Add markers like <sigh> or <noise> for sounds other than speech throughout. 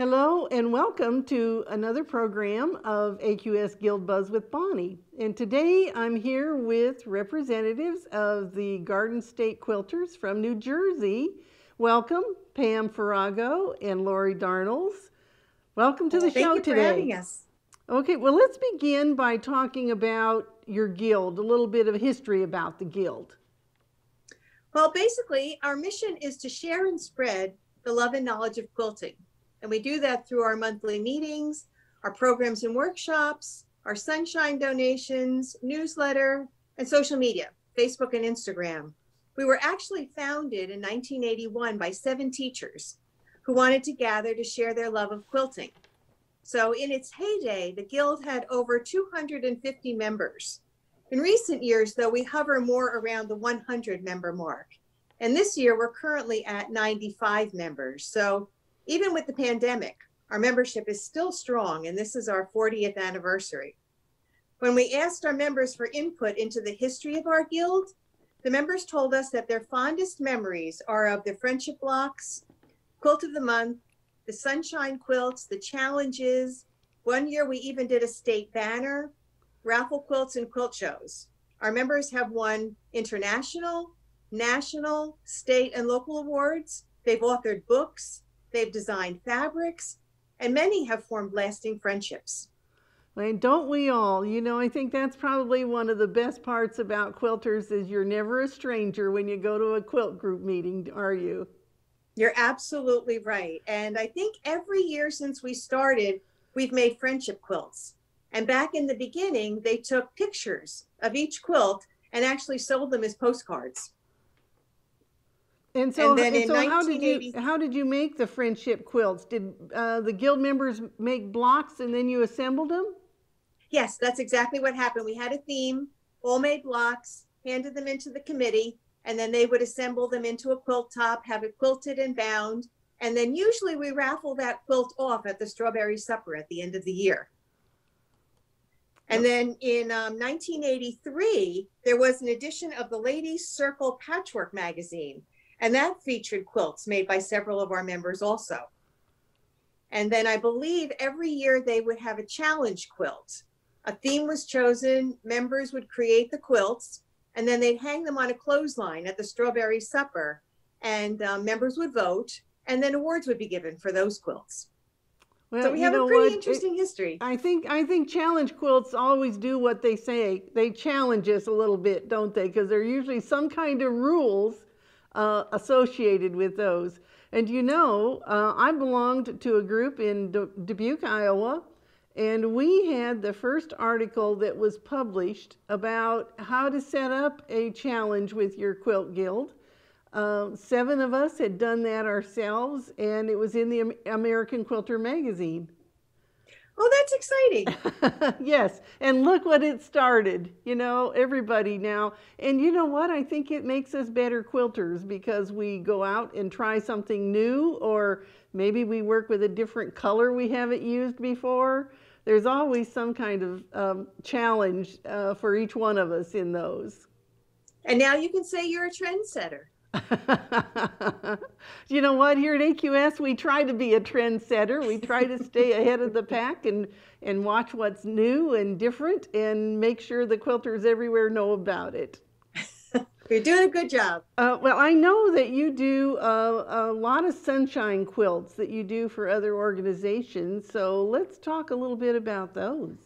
Hello and welcome to another program of AQS Guild Buzz with Bonnie. And today I'm here with representatives of the Garden State Quilters from New Jersey. Welcome, Pam Farago and Lori Darnulc. Welcome to the Thank show you today. For having us. Okay, well, let's begin by talking about your guild, a little bit of history about the guild. Well, basically, our mission is to share and spread the love and knowledge of quilting. And we do that through our monthly meetings, our programs and workshops, our sunshine donations, newsletter, and social media, Facebook and Instagram. We were actually founded in 1981 by seven teachers who wanted to gather to share their love of quilting. So, in its heyday, the Guild had over 250 members. In recent years, though, we hover more around the 100 member mark. And this year, we're currently at 95 members. So, even with the pandemic, our membership is still strong, and this is our 40th anniversary. When we asked our members for input into the history of our guild, the members told us that their fondest memories are of the friendship blocks, quilt of the month, the sunshine quilts, the challenges. One year we even did a state banner, raffle quilts, and quilt shows. Our members have won international, national, state, and local awards. They've authored books, they've designed fabrics, and many have formed lasting friendships. And don't we all? You know, I think that's probably one of the best parts about quilters is you're never a stranger when you go to a quilt group meeting, are you? You're absolutely right. And I think every year since we started, we've made friendship quilts. And back in the beginning, they took pictures of each quilt and actually sold them as postcards. And so, And then and in so how did you how did you make the friendship quilts? Did uh, the guild members make blocks and then you assembled them? Yes, that's exactly what happened. We had a theme, all made blocks, handed them into the committee, and then they would assemble them into a quilt top, have it quilted and bound. And then usually we raffle that quilt off at the strawberry supper at the end of the year. And then in um, 1983, there was an edition of the Ladies Circle Patchwork magazine, and that featured quilts made by several of our members also. And then I believe every year they would have a challenge quilt. A theme was chosen, members would create the quilts, and then they'd hang them on a clothesline at the strawberry supper, and um, members would vote, and then awards would be given for those quilts. Well, so we have a pretty what? It- interesting history. I think I think challenge quilts always do what they say. They challenge us a little bit, don't they? Because there are usually some kind of rules uh, associated with those. And you know, uh, I belonged to a group in Du- Dubuque, Iowa, and we had the first article that was published about how to set up a challenge with your quilt guild. Uh, seven of us had done that ourselves, and it was in the American Quilter magazine. Oh, that's exciting. <laughs> yes, and look what it started. You know, everybody now. And you know what? I think it makes us better quilters because we go out and try something new, or maybe we work with a different color we haven't used before. There's always some kind of um, challenge uh, for each one of us in those. And now you can say you're a trendsetter. <laughs> you know what? Here at AQS, we try to be a trendsetter. We try to stay <laughs> ahead of the pack and, and watch what's new and different and make sure the quilters everywhere know about it. <laughs> You're doing a good job. Uh, well, I know that you do uh, a lot of sunshine quilts that you do for other organizations. So let's talk a little bit about those.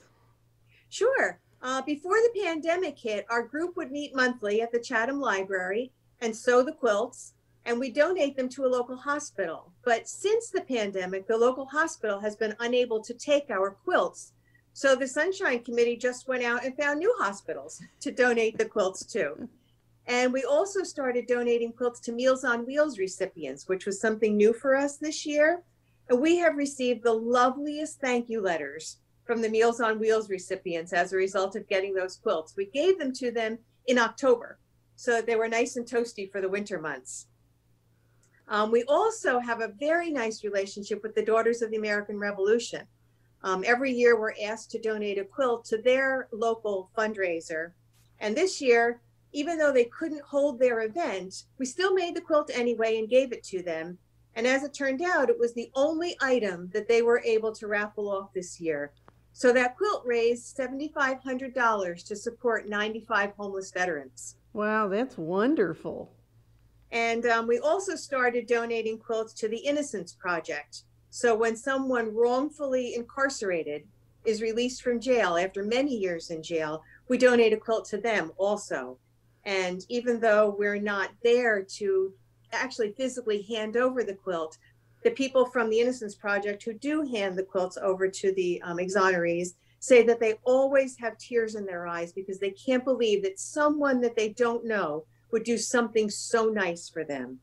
Sure. Uh, before the pandemic hit, our group would meet monthly at the Chatham Library and sew the quilts, and we donate them to a local hospital. But since the pandemic, the local hospital has been unable to take our quilts. So the Sunshine Committee just went out and found new hospitals <laughs> to donate the quilts to. And we also started donating quilts to Meals on Wheels recipients, which was something new for us this year. And we have received the loveliest thank you letters from the Meals on Wheels recipients as a result of getting those quilts. We gave them to them in October, so they were nice and toasty for the winter months. Um, we also have a very nice relationship with the Daughters of the American Revolution. Um, every year, we're asked to donate a quilt to their local fundraiser. And this year, even though they couldn't hold their event, we still made the quilt anyway and gave it to them. And as it turned out, it was the only item that they were able to raffle off this year. So that quilt raised $7,500 to support 95 homeless veterans. Wow, that's wonderful. And um, we also started donating quilts to the Innocence Project. So when someone wrongfully incarcerated is released from jail after many years in jail, we donate a quilt to them also. And even though we're not there to actually physically hand over the quilt, the people from the Innocence Project who do hand the quilts over to the um, exonerees say that they always have tears in their eyes because they can't believe that someone that they don't know would do something so nice for them.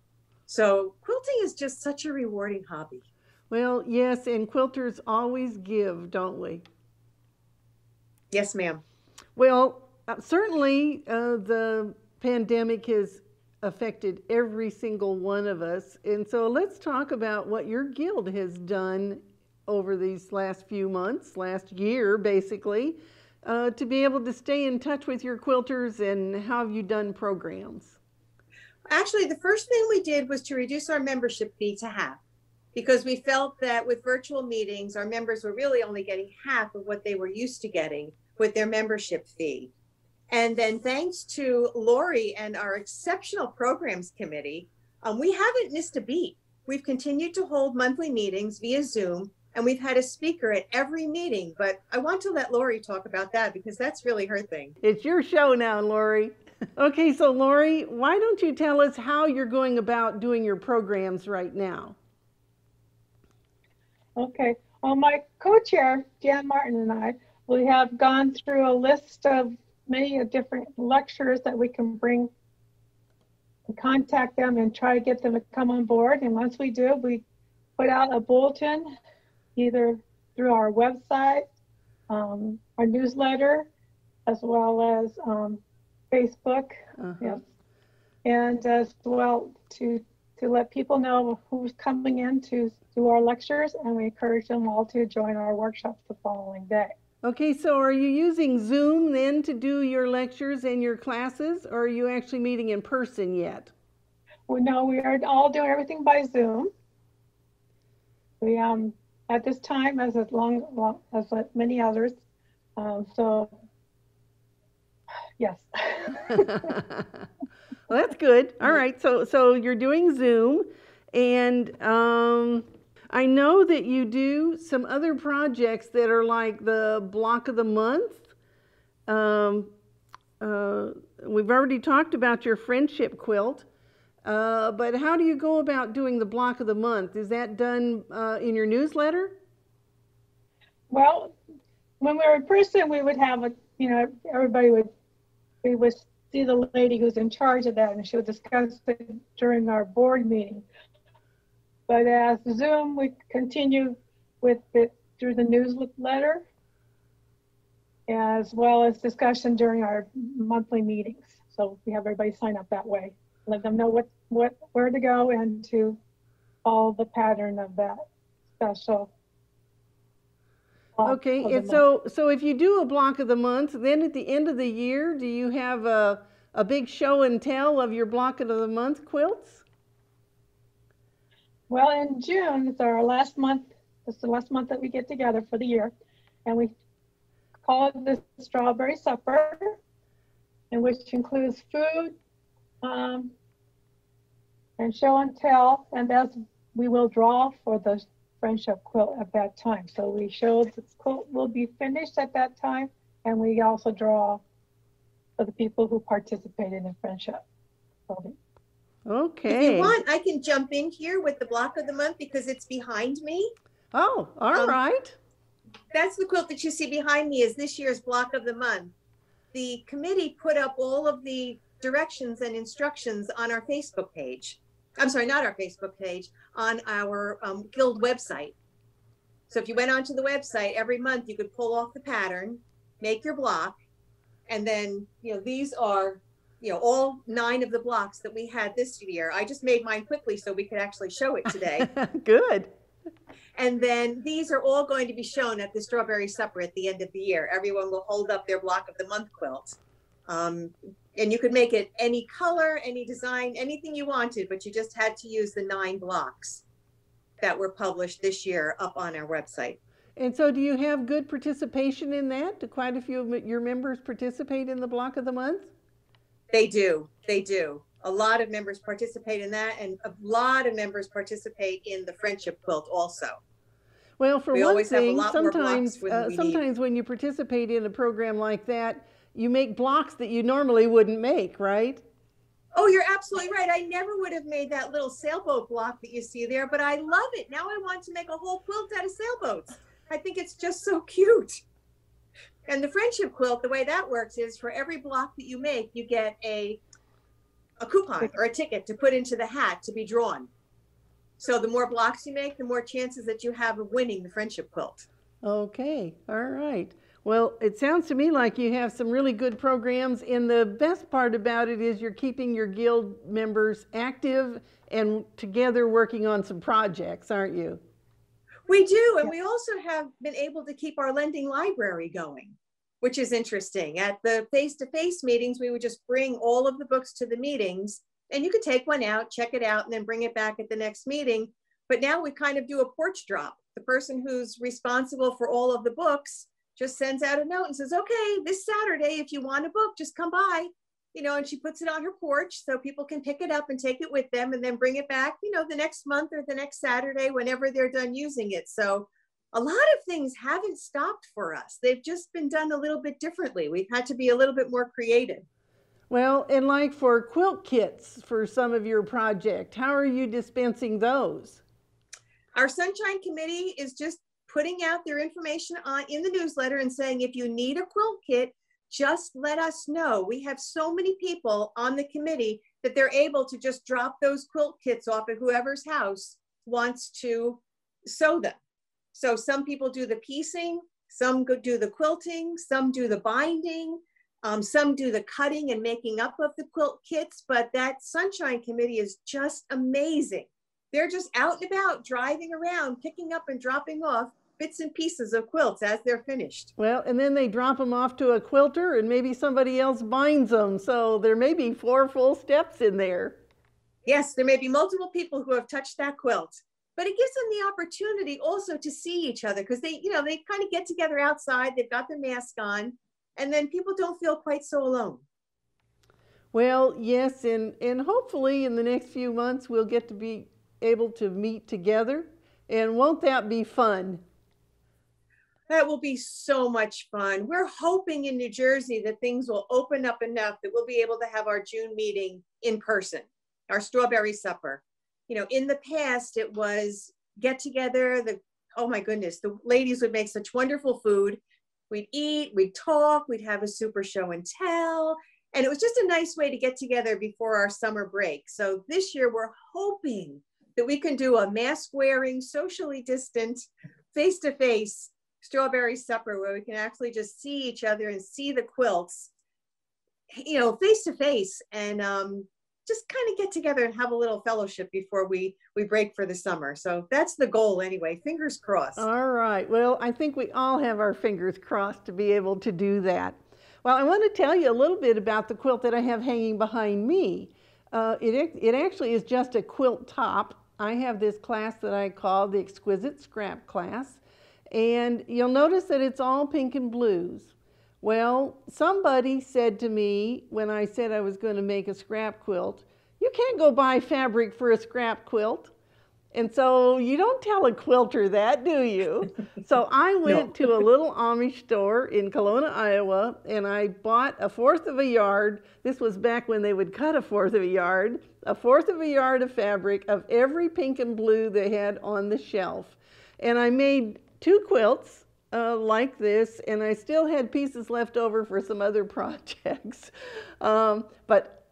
So quilting is just such a rewarding hobby. Well, yes, and quilters always give, don't we? Yes, ma'am. Well, uh, certainly uh, the pandemic has affected every single one of us. And so let's talk about what your guild has done over these last few months, last year basically, uh, to be able to stay in touch with your quilters and how have you done programs? Actually, the first thing we did was to reduce our membership fee to half because we felt that with virtual meetings, our members were really only getting half of what they were used to getting with their membership fee. And then thanks to Lori and our exceptional programs committee, um, we haven't missed a beat. We've continued to hold monthly meetings via Zoom, and we've had a speaker at every meeting. But I want to let Lori talk about that because that's really her thing. It's your show now, Lori. <laughs> okay, so Lori, why don't you tell us how you're going about doing your programs right now? Okay. Well, my co-chair, Jan Martin, and I, we have gone through a list of many different lecturers that we can bring and contact them and try to get them to come on board. And once we do, we put out a bulletin either through our website, um, our newsletter, as well as um, Facebook. Uh-huh. Yes. And as well to to let people know who's coming in to do our lectures, and we encourage them all to join our workshops the following day. Okay, so are you using Zoom then to do your lectures and your classes, or are you actually meeting in person yet? Well, no, we are all doing everything by Zoom. We um at this time, as as long, as many others, um, so yes. <laughs> well, that's good. All right, so so you're doing Zoom, and um, I know that you do some other projects that are like the block of the month. Um, uh, we've already talked about your friendship quilt, uh, but how do you go about doing the block of the month? Is that done uh, in your newsletter? Well, when we were in person, we would have a, you know, everybody would, we would see the lady who's in charge of that, and she would discuss it during our board meeting. But as Zoom, we continue with it through the newsletter, as well as discussion during our monthly meetings. So we have everybody sign up that way, let them know what, what, where to go and to follow the pattern of that special. Okay, and so so if you do a block of the month, then at the end of the year, do you have a a big show and tell of your block of the month quilts? Well, in June, it's our last month. It's the last month that we get together for the year. And we call it the Strawberry Supper, and which includes food um, and show and tell. And that's, we will draw for the friendship quilt at that time. So we show the quilt will be finished at that time. And we also draw for the people who participated in friendship quilting. Okay. If you want, I can jump in here with the block of the month because it's behind me. Oh, all um, right. That's the quilt that you see behind me is this year's block of the month. The committee put up all of the directions and instructions on our Facebook page. I'm sorry, not our Facebook page, on our um, guild website. So if you went onto the website every month, you could pull off the pattern, make your block, and then, you know, these are you know, all nine of the blocks that we had this year. I just made mine quickly so we could actually show it today. <laughs> Good. And then these are all going to be shown at the strawberry supper at the end of the year. Everyone will hold up their block of the month quilt. Um, and you could make it any color, any design, anything you wanted, but you just had to use the nine blocks. that were published this year up on our website. And so, do you have good participation in that? Do quite a few of your members participate in the block of the month? They do. They do. A lot of members participate in that, and a lot of members participate in the friendship quilt also. Well, for We one always have a thing, lot more blocks sometimes when uh, we need. sometimes when you participate in a program like that, you make blocks that you normally wouldn't make, right? Oh, you're absolutely right. I never would have made that little sailboat block that you see there, but I love it. Now I want to make a whole quilt out of sailboats. I think it's just so cute. And the friendship quilt, the way that works is for every block that you make, you get a a coupon or a ticket to put into the hat to be drawn. So the more blocks you make, the more chances that you have of winning the friendship quilt. Okay, all right. Well, it sounds to me like you have some really good programs, and the best part about it is you're keeping your guild members active and together working on some projects, aren't you? We do, and we also have been able to keep our lending library going, which is interesting. At the face-to-face meetings, we would just bring all of the books to the meetings, and you could take one out, check it out, and then bring it back at the next meeting. But now we kind of do a porch drop. The person who's responsible for all of the books just sends out a note and says, okay, this Saturday, if you want a book, just come by. You know, and she puts it on her porch so people can pick it up and take it with them and then bring it back, you know, the next month or the next Saturday whenever they're done using it. So a lot of things haven't stopped for us. They've just been done a little bit differently. We've had to be a little bit more creative. Well, and like for quilt kits for some of your project, how are you dispensing those? Our Sunshine Committee is just putting out their information on in the newsletter and saying if you need a quilt kit, just let us know. We have so many people on the committee that they're able to just drop those quilt kits off at whoever's house wants to sew them. So some people do the piecing, some do the quilting, some do the binding, um, some do the cutting and making up of the quilt kits. But that Sunshine Committee is just amazing. They're just out and about, driving around, picking up and dropping off bits and pieces of quilts as they're finished. Well, and then they drop them off to a quilter and maybe somebody else binds them. So there may be four full steps in there. Yes, there may be multiple people who have touched that quilt, but it gives them the opportunity also to see each other because they, you know, they kind of get together outside, they've got their mask on, and then people don't feel quite so alone. Well, yes, and, and hopefully in the next few months we'll get to be able to meet together. And won't that be fun? That will be so much fun. We're hoping in New Jersey that things will open up enough that we'll be able to have our June meeting in person, our strawberry supper. You know, in the past, it was get together, the, oh my goodness, the ladies would make such wonderful food. We'd eat, we'd talk, we'd have a super show and tell. And it was just a nice way to get together before our summer break. So this year, we're hoping that we can do a mask wearing, socially distant, face to face strawberry supper where we can actually just see each other and see the quilts, you know, face to face and um, just kind of get together and have a little fellowship before we we break for the summer. So that's the goal anyway. Fingers crossed. All right. Well, I think we all have our fingers crossed to be able to do that. Well, I want to tell you a little bit about the quilt that I have hanging behind me. Uh, it, it actually is just a quilt top. I have this class that I call the Exquisite Scrap class. And you'll notice that it's all pink and blues. Well, somebody said to me when I said I was going to make a scrap quilt, you can't go buy fabric for a scrap quilt. And so you don't tell a quilter that, do you? <laughs> so I went to a little Amish store in Kalona, Iowa, and I bought a fourth of a yard. This was back when they would cut a fourth of a yard, a fourth of a yard of fabric of every pink and blue they had on the shelf. And I made two quilts uh, like this, and I still had pieces left over for some other <laughs> projects. Um, but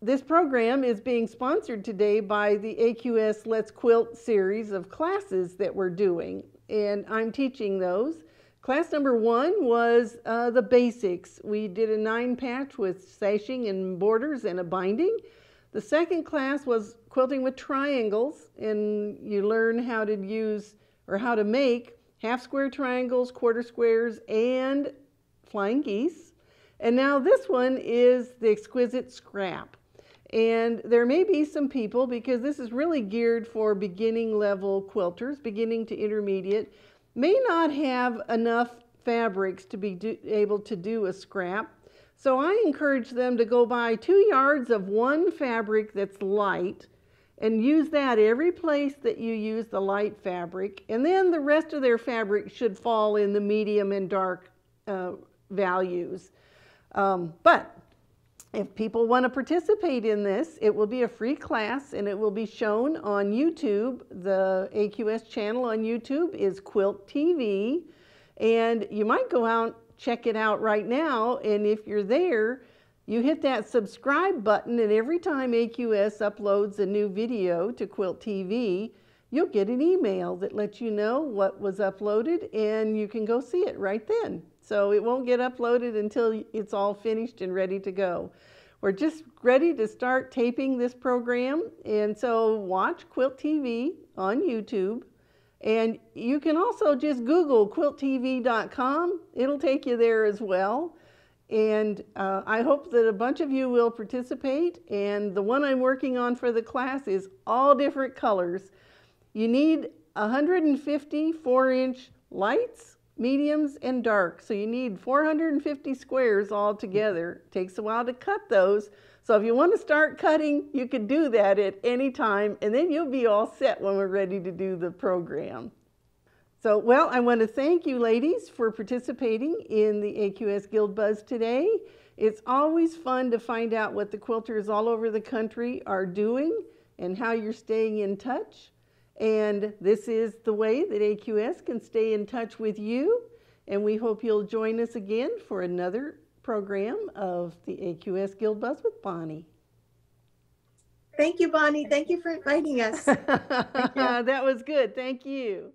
this program is being sponsored today by the AQS Let's Quilt series of classes that we're doing, and I'm teaching those. Class number one was uh, the basics. We did a nine patch with sashing and borders and a binding. The second class was quilting with triangles, and you learn how to use or how to make half square triangles, quarter squares, and flying geese. And now this one is the exquisite scrap. And there may be some people, because this is really geared for beginning level quilters, beginning to intermediate, may not have enough fabrics to be do, able to do a scrap. So I encourage them to go buy two yards of one fabric that's light and use that every place that you use the light fabric. And then the rest of their fabric should fall in the medium and dark uh, values. Um, but if people want to participate in this, it will be a free class and it will be shown on YouTube. The AQS channel on YouTube is Quilt TV. And you might go out, check it out right now. And if you're there, you hit that subscribe button, and every time AQS uploads a new video to Quilt TV, you'll get an email that lets you know what was uploaded, and you can go see it right then. So it won't get uploaded until it's all finished and ready to go. We're just ready to start taping this program, and so watch Quilt TV on YouTube. And you can also just Google quilttv.com. It'll take you there as well. And uh, I hope that a bunch of you will participate. And the one I'm working on for the class is all different colors. You need 150 four inch lights, mediums, and dark. So you need 450 squares all together. Takes a while to cut those. So if you want to start cutting, you can do that at any time, and then you'll be all set when we're ready to do the program. So, well, I want to thank you ladies for participating in the AQS Guild Buzz today. It's always fun to find out what the quilters all over the country are doing and how you're staying in touch. And this is the way that AQS can stay in touch with you. And we hope you'll join us again for another program of the AQS Guild Buzz with Bonnie. Thank you, Bonnie. Thank you for inviting us. <laughs> that was good. Thank you.